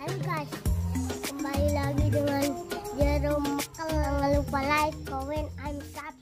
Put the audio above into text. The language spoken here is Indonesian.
Halo guys, kembali lagi dengan Jerome Jangan lupa like, comment, and subscribe.